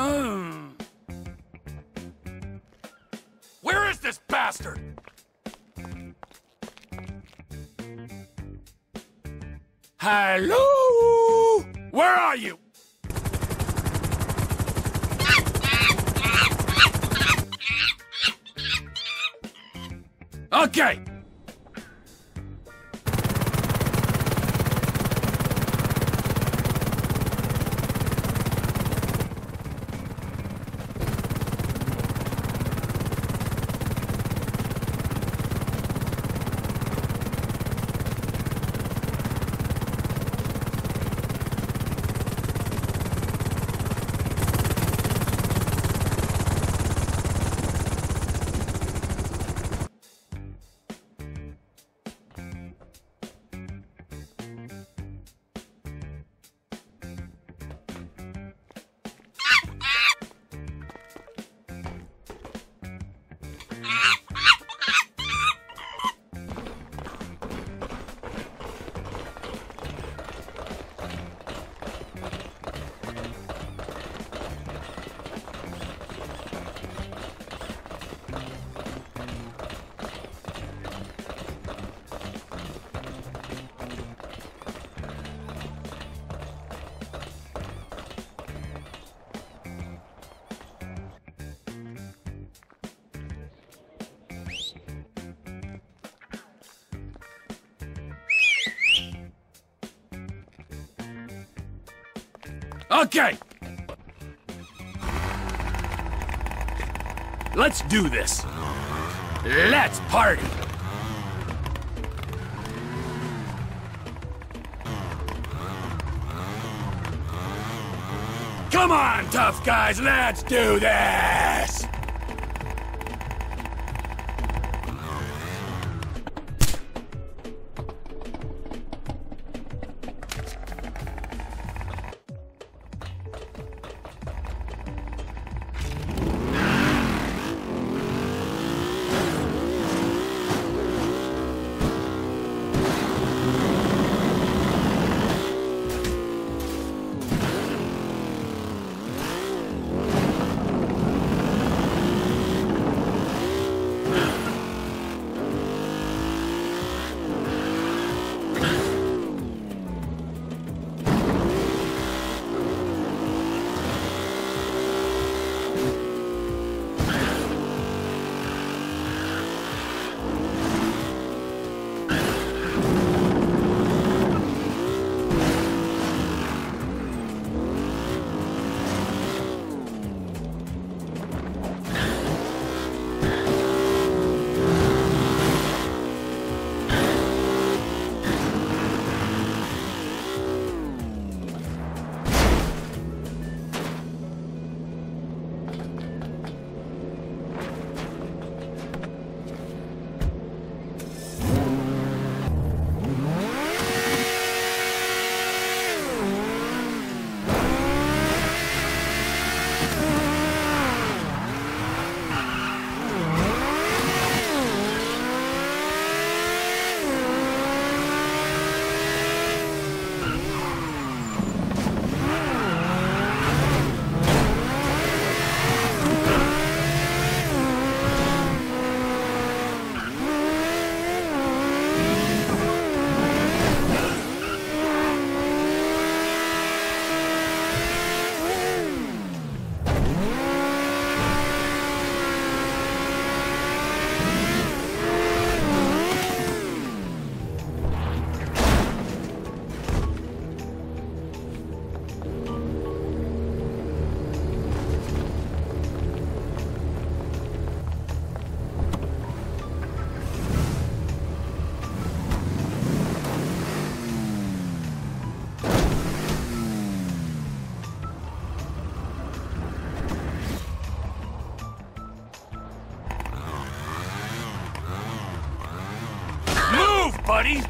Um. Where is this bastard? Hello? Where are you? Okay. Okay. Let's do this. Let's party. Come on, tough guys, let's do this! buddy!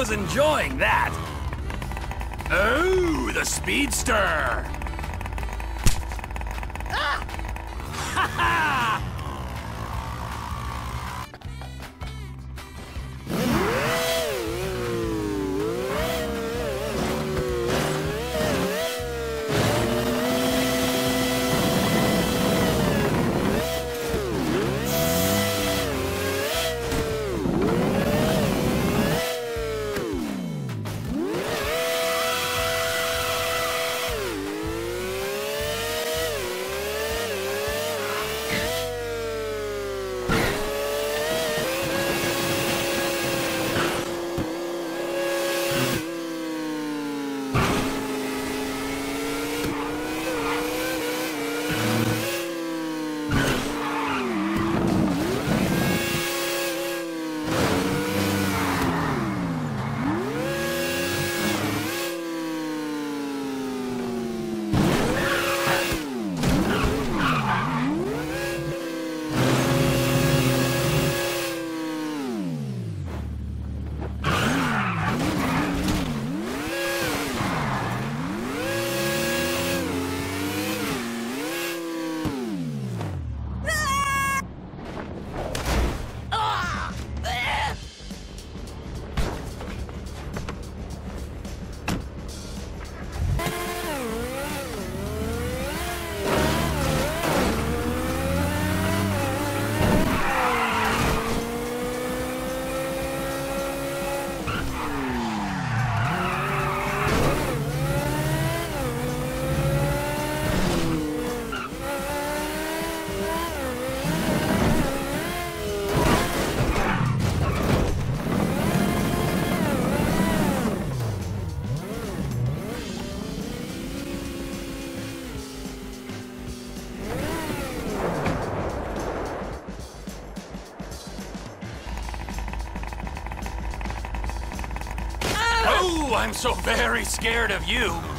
Was enjoying that. Oh, the speedster. I'm so very scared of you.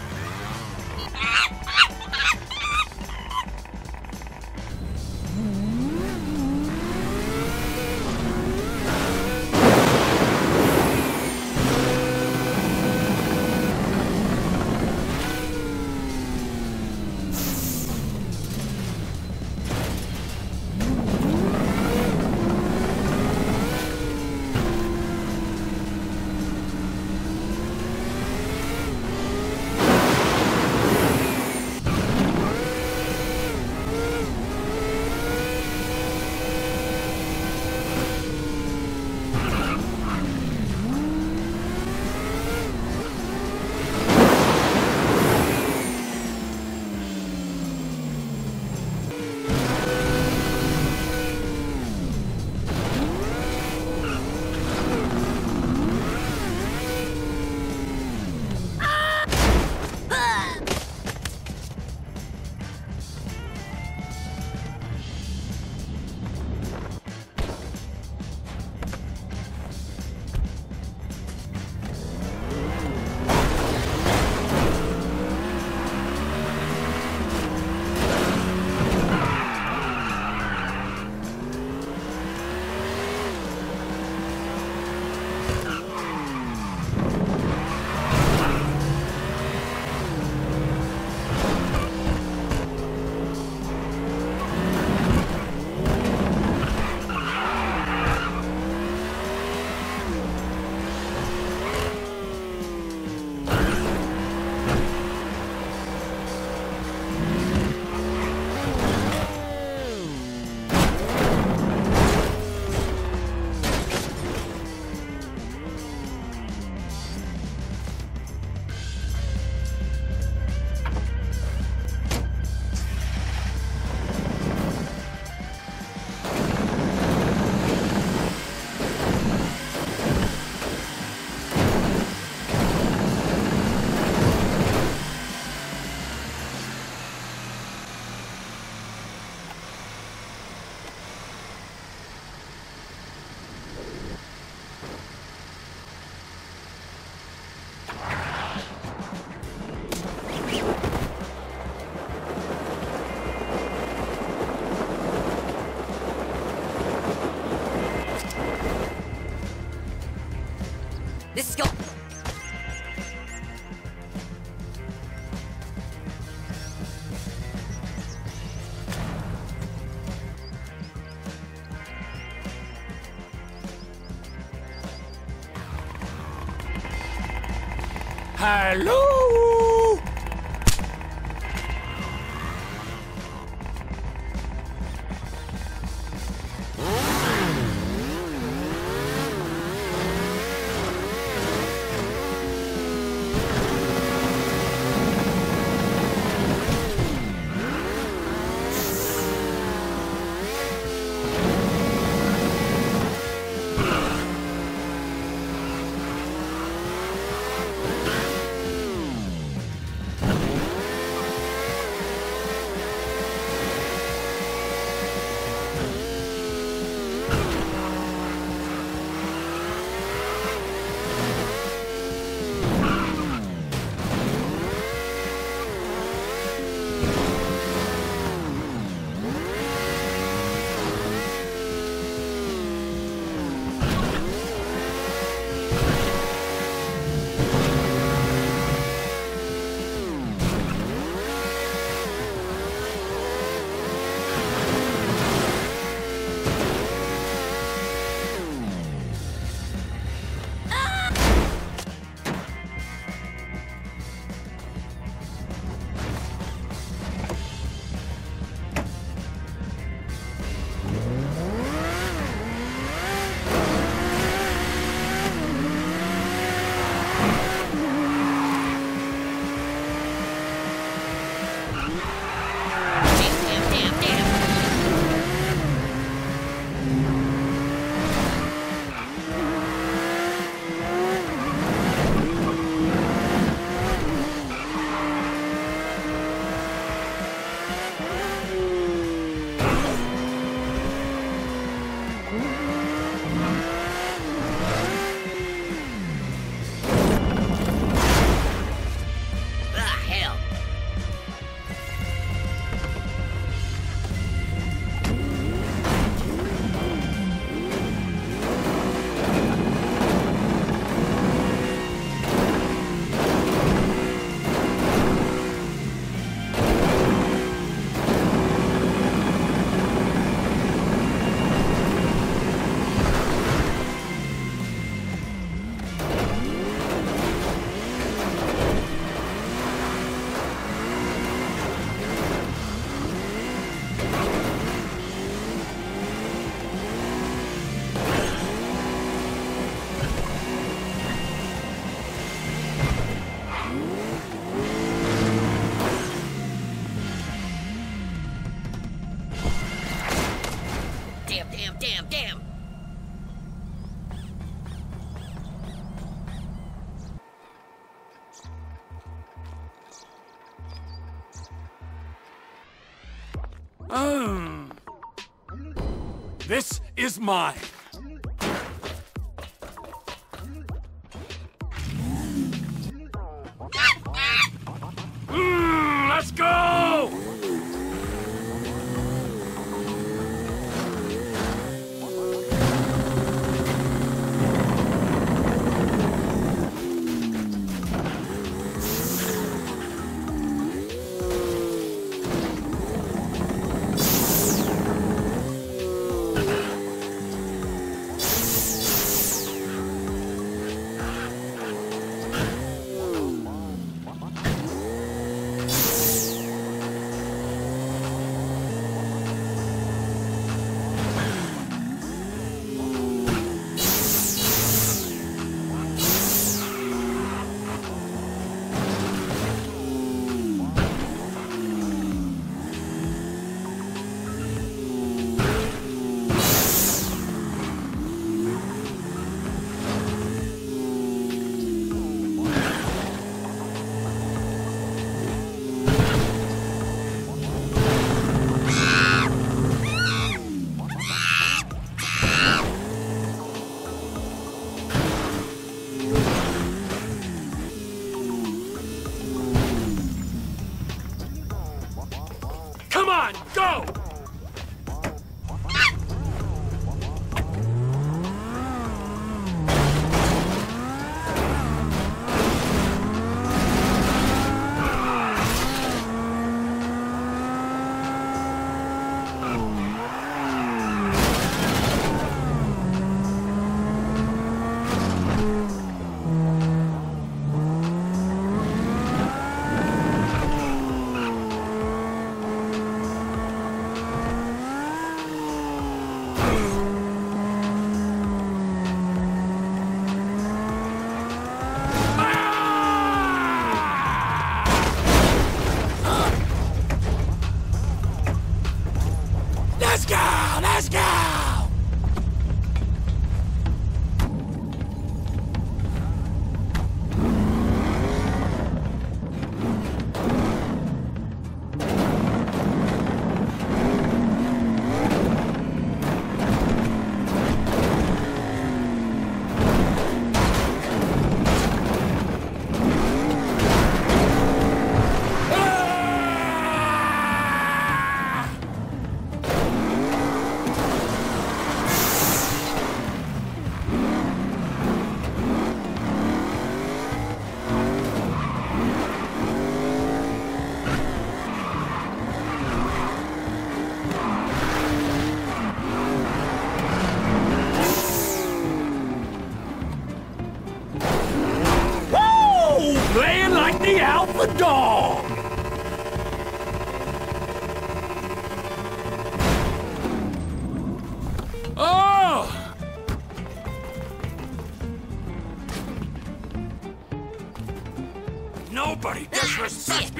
This is mine.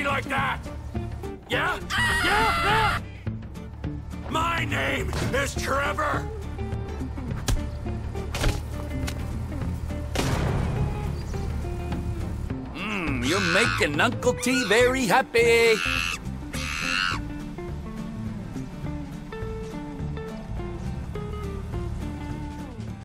Like that! Yeah? Yeah? Yeah? My name is Trevor! Mmm, You're making Uncle T very happy.